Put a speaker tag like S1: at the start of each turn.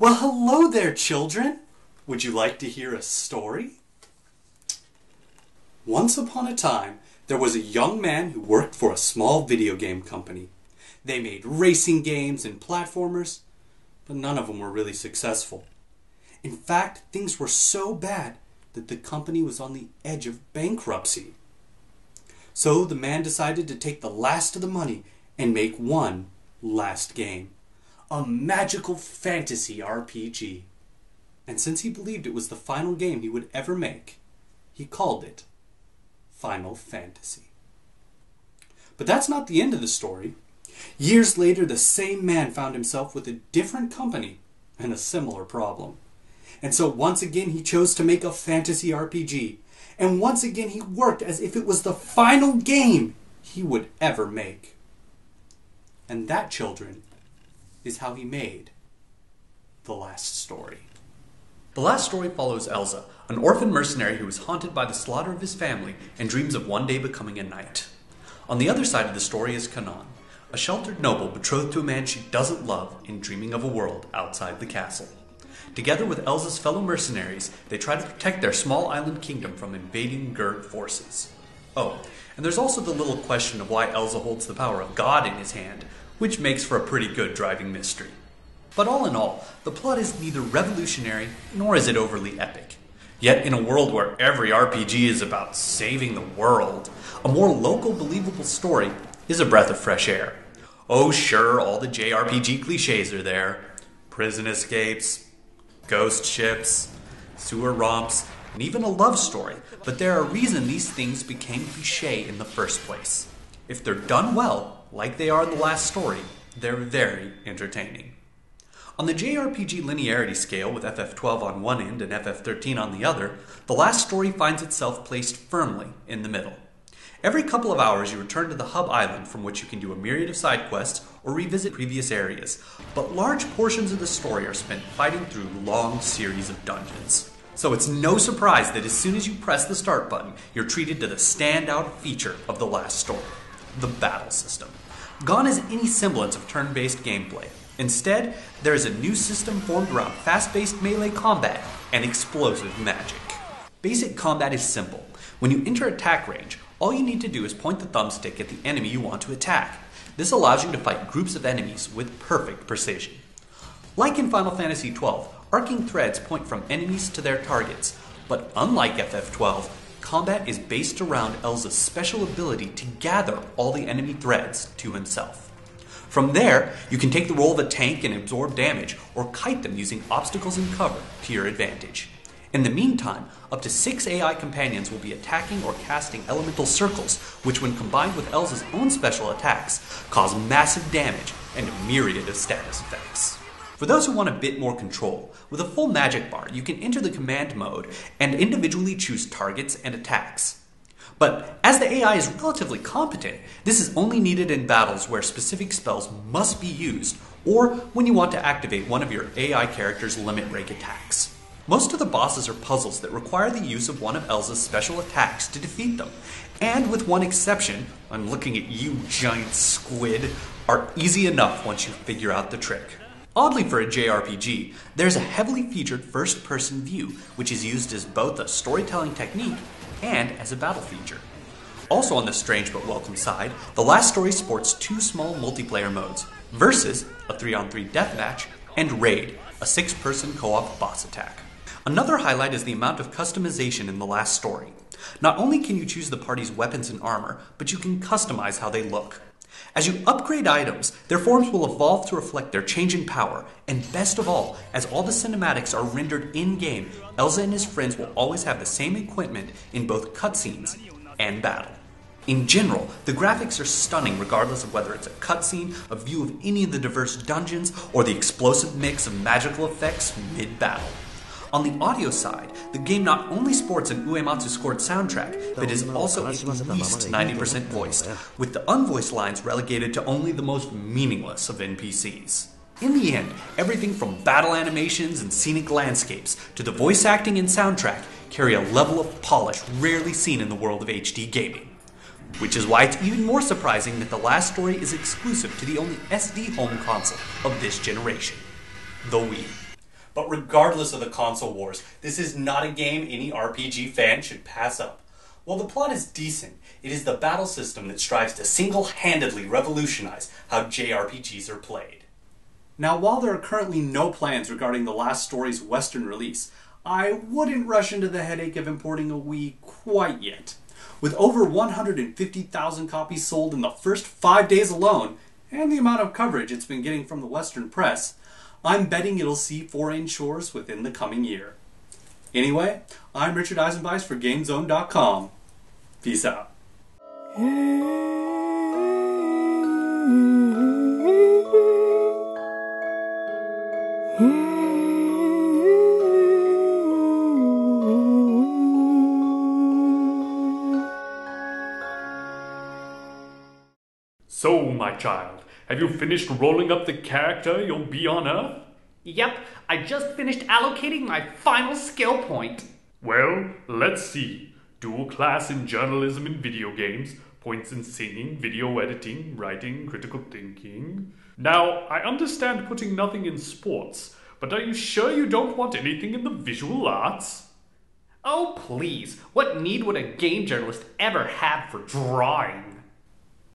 S1: Well, hello there, children. Would you like to hear a story? Once upon a time, there was a young man who worked for a small video game company. They made racing games and platformers, but none of them were really successful. In fact, things were so bad that the company was on the edge of bankruptcy. So the man decided to take the last of the money and make one last game a magical fantasy RPG. And since he believed it was the final game he would ever make, he called it Final Fantasy. But that's not the end of the story. Years later, the same man found himself with a different company and a similar problem. And so once again, he chose to make a fantasy RPG. And once again, he worked as if it was the final game he would ever make. And that, children, is how he made the last story.
S2: The last story follows Elza, an orphan mercenary who is haunted by the slaughter of his family and dreams of one day becoming a knight. On the other side of the story is Kanan, a sheltered noble betrothed to a man she doesn't love and dreaming of a world outside the castle. Together with Elza's fellow mercenaries, they try to protect their small island kingdom from invading Gurg forces. Oh, and there's also the little question of why Elza holds the power of God in his hand, which makes for a pretty good driving mystery. But all in all, the plot is neither revolutionary nor is it overly epic. Yet, in a world where every RPG is about saving the world, a more local, believable story is a breath of fresh air. Oh, sure, all the JRPG cliches are there prison escapes, ghost ships, sewer romps, and even a love story, but there are reasons these things became cliche in the first place. If they're done well, like they are in the last story, they're very entertaining. On the JRPG linearity scale, with FF12 on one end and FF13 on the other, the last story finds itself placed firmly in the middle. Every couple of hours, you return to the hub island from which you can do a myriad of side quests or revisit previous areas, but large portions of the story are spent fighting through long series of dungeons. So it's no surprise that as soon as you press the start button, you're treated to the standout feature of the last story the battle system. Gone is any semblance of turn based gameplay. Instead, there is a new system formed around fast paced melee combat and explosive magic. Basic combat is simple. When you enter attack range, all you need to do is point the thumbstick at the enemy you want to attack. This allows you to fight groups of enemies with perfect precision. Like in Final Fantasy XII, arcing threads point from enemies to their targets, but unlike FF12, combat is based around Elza's special ability to gather all the enemy threads to himself. From there, you can take the role of a tank and absorb damage, or kite them using obstacles and cover to your advantage. In the meantime, up to six AI companions will be attacking or casting elemental circles, which, when combined with Elza's own special attacks, cause massive damage and a myriad of status effects. For those who want a bit more control, with a full magic bar, you can enter the command mode and individually choose targets and attacks. But as the AI is relatively competent, this is only needed in battles where specific spells must be used, or when you want to activate one of your AI character's limit break attacks. Most of the bosses are puzzles that require the use of one of Elza's special attacks to defeat them, and with one exception, I'm looking at you, giant squid, are easy enough once you figure out the trick. Oddly for a JRPG, there's a heavily featured first person view, which is used as both a storytelling technique and as a battle feature. Also on the strange but welcome side, the last story sports two small multiplayer modes Versus, a 3 on 3 deathmatch, and Raid, a 6 person co op boss attack. Another highlight is the amount of customization in the last story. Not only can you choose the party's weapons and armor, but you can customize how they look. As you upgrade items, their forms will evolve to reflect their changing power, and best of all, as all the cinematics are rendered in game, Elza and his friends will always have the same equipment in both cutscenes and battle. In general, the graphics are stunning regardless of whether it's a cutscene, a view of any of the diverse dungeons, or the explosive mix of magical effects mid battle. On the audio side, the game not only sports an Uematsu scored soundtrack, but is also at least 90% voiced, with the unvoiced lines relegated to only the most meaningless of NPCs. In the end, everything from battle animations and scenic landscapes to the voice acting and soundtrack carry a level of polish rarely seen in the world of HD gaming. Which is why it's even more surprising that the last story is exclusive to the only SD home console of this generation the Wii.
S1: But regardless of the console wars, this is not a game any RPG fan should pass up. While the plot is decent, it is the battle system that strives to single handedly revolutionize how JRPGs are played. Now, while there are currently no plans regarding the last story's Western release, I wouldn't rush into the headache of importing a Wii quite yet. With over 150,000 copies sold in the first five days alone, and the amount of coverage it's been getting from the Western press, I'm betting it'll see foreign shores within the coming year. Anyway, I'm Richard Eisenbeis for GameZone.com. Peace out.
S3: So, my child, have you finished rolling up the character you'll be on Earth?
S4: Yep, I just finished allocating my final skill point.
S3: Well, let's see. Dual class in journalism and video games, points in singing, video editing, writing, critical thinking. Now, I understand putting nothing in sports, but are you sure you don't want anything in the visual arts?
S4: Oh, please, what need would a game journalist ever have for drawing?